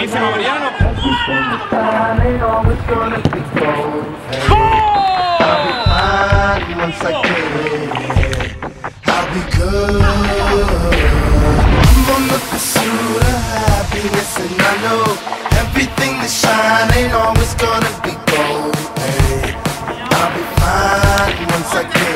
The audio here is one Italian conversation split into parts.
Buenísimo, Mariano. Everything that shine ain't always gonna be gold, hey. I'll be fine once I get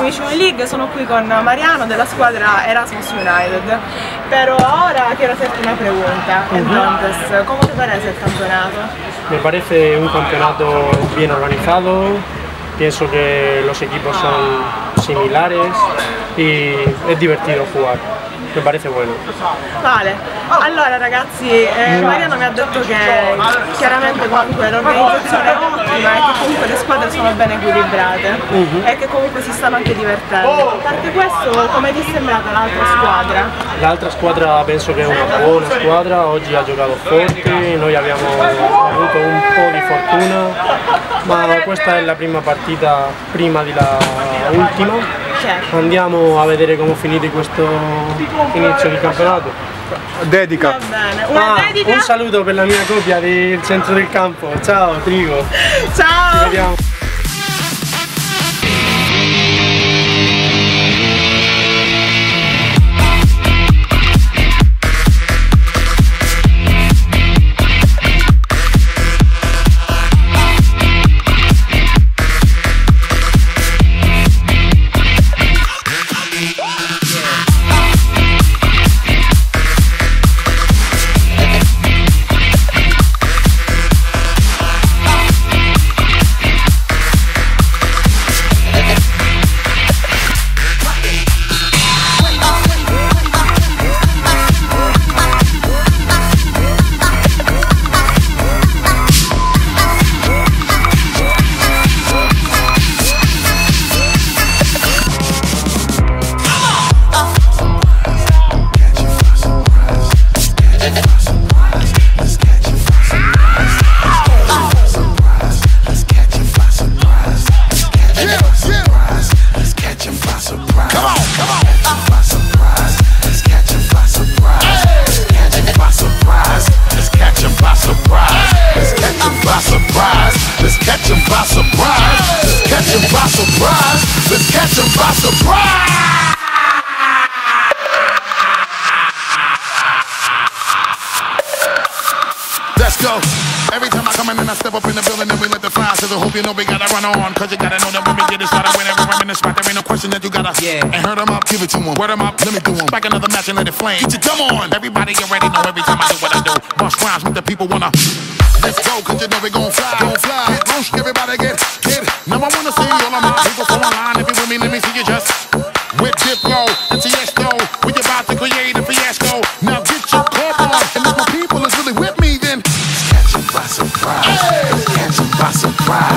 Mission League, sono qui con Mariano della squadra Erasmus United. Pero ahora quiero hacerte una pregunta. Entonces, ¿cómo te parece el campeonato? Mi pare un campeonato ben organizzato, penso che los equipi sono similares e è divertido giocare me parece bueno. Vale, allora ragazzi, eh, Mariano mi ha detto che chiaramente comunque l'organizzazione è ottima e che comunque le squadre sono ben equilibrate e che comunque si stanno anche divertendo. A parte questo, come ti è sembrata l'altra squadra? L'altra squadra penso che è una buona squadra, oggi ha giocato forte, noi abbiamo avuto un po' di fortuna, ma questa è la prima partita prima della ultima. Certo. Andiamo a vedere come finite questo inizio di campionato. Dedica. Va bene, una Ah, dedica? un saluto per la mia coppia del centro del campo. Ciao Trigo, ci Ciao! vediamo. I and I step up in the building and we let the fire I Hope you know we gotta run on. Cause you gotta know that when we get it started, whenever I'm in the spot, there ain't no question that you gotta. Yeah. And hurt 'em up, give it to them. Word 'em up, let me do 'em. Back another match and let it flame. Get your dumb on. Everybody already know every time I do what I do. Bust rhymes, make the people wanna. Let's go, cause you know we gon' fly. Gon' fly. Get loose, everybody get, get. Now I wanna see all of my people go online. If you with me, let me see you just. With Diplo Wow.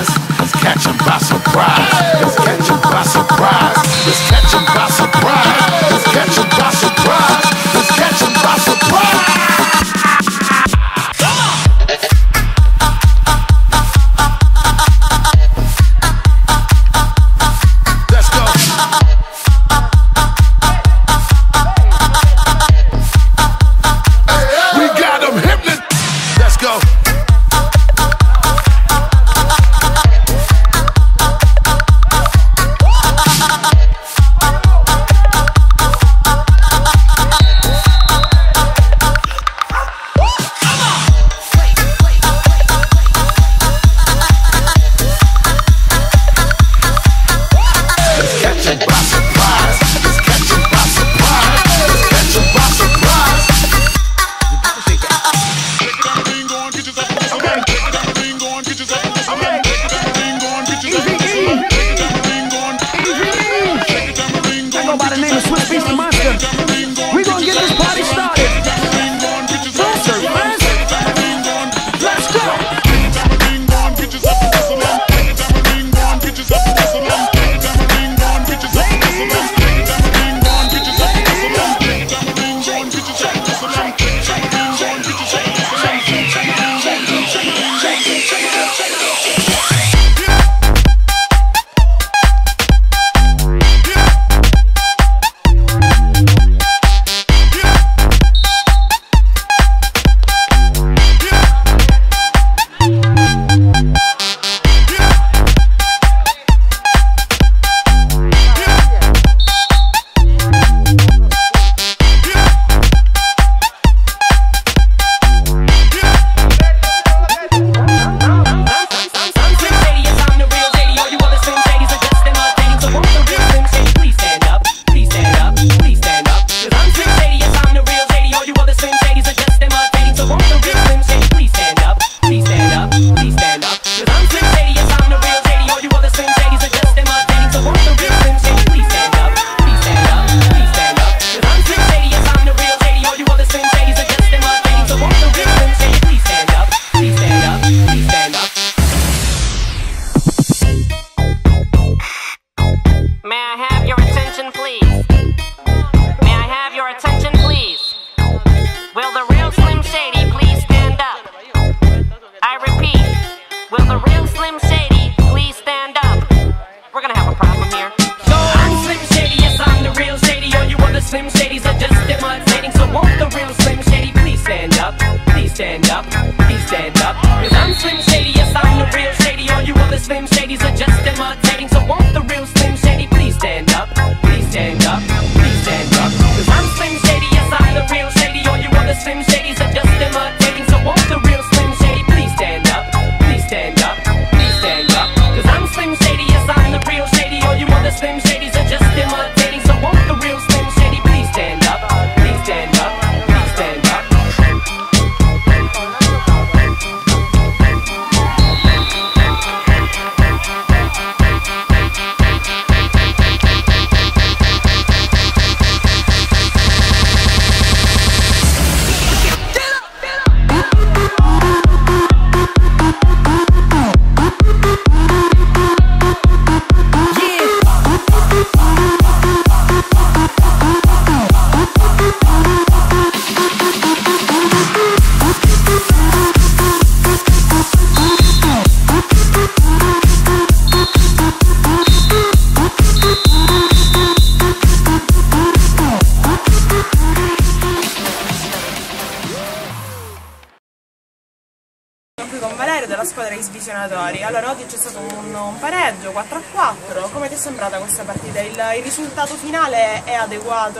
Della squadra di Svisionatori. Allora, oggi c'è stato un, un pareggio 4 a 4. Come ti è sembrata questa partita? Il, il risultato finale è adeguato?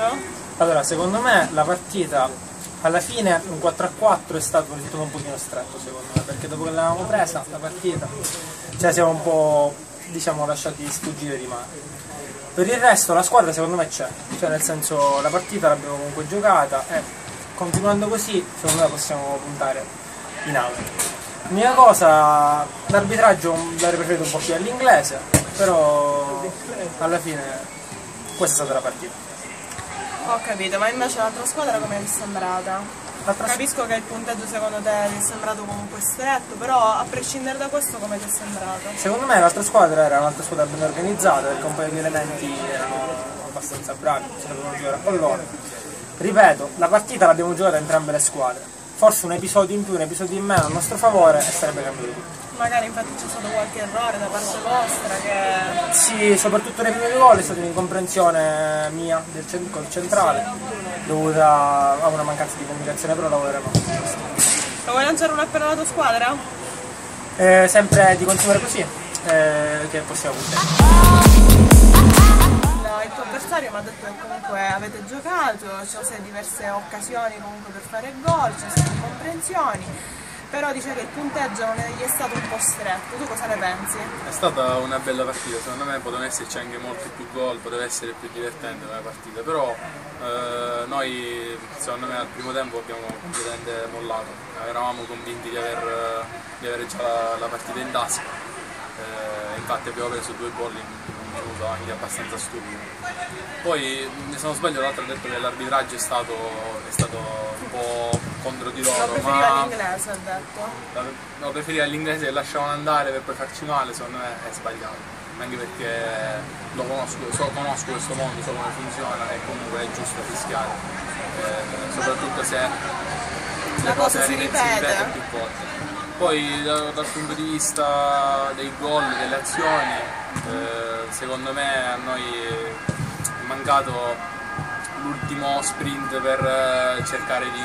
Allora, secondo me la partita alla fine un 4 a 4 è stato un risultato un pochino stretto secondo me, perché dopo che l'avevamo presa la partita, cioè siamo un po' diciamo lasciati sfuggire di mano. Per il resto la squadra secondo me c'è, cioè nel senso la partita l'abbiamo comunque giocata e continuando così secondo me possiamo puntare in alto. L'unica cosa, l'arbitraggio l'avrei preferito un po' più all'inglese, però alla fine questa è stata la partita. Ho capito, ma invece l'altra squadra come è sembrata? Capisco che il punteggio secondo te ti è sembrato comunque stretto, però a prescindere da questo come ti è sembrato? Secondo me l'altra squadra era un'altra squadra ben organizzata perché un paio di elementi erano abbastanza bravi, sapevano giocare a pallone. Ripeto, la partita l'abbiamo giocata entrambe le squadre. Forse un episodio in più, un episodio in meno a nostro favore e sarebbe cambiato tutto. Magari infatti c'è stato qualche errore da parte vostra che... Sì, soprattutto nei primi gol è stata un'incomprensione mia del cen- col centrale, dovuta a una mancanza di comunicazione, però lavoreremo. su questo. Lo vuoi lanciare un appello alla tua squadra? Eh, sempre di continuare così, eh, che possiamo puntare. Il, tuo avversario mi ha detto che comunque avete giocato, ci sono state diverse occasioni comunque per fare gol, ci sono state incomprensioni, però dice che il punteggio non è, gli è stato un po' stretto, tu cosa ne pensi? È stata una bella partita, secondo me potevano esserci anche molti più gol, poteva essere più divertente la partita, però eh, noi secondo me al primo tempo abbiamo completamente mollato, eravamo convinti di aver, di avere già la, la partita in tasca, Eh, infatti abbiamo preso due gol in minuto anche abbastanza stupido. Poi se non sbaglio l'altro ha detto che l'arbitraggio è stato, è stato un po' contro di Lo loro, preferiva ma l'inglese, ha detto. lo preferiva all'inglese che lasciavano andare per poi farci male, secondo me è sbagliato. Anche perché lo conosco, so- conosco questo mondo, so come funziona e comunque è giusto rischiare. Eh, soprattutto se La le cosa cose si ri- ripete. più volte. Poi da- dal punto di vista dei gol, delle azioni, eh, secondo me a noi è mancato l'ultimo sprint per eh, cercare di,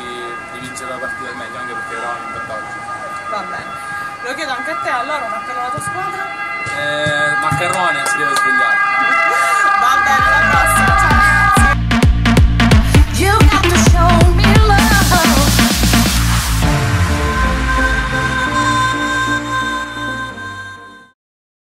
di vincere la partita al meglio, anche perché eravamo in vantaggio. Va bene. Lo chiedo anche a te, allora un appello alla tua squadra? Eh, Maccarone si deve svegliare. Va bene, alla prossima, ciao ragazzi!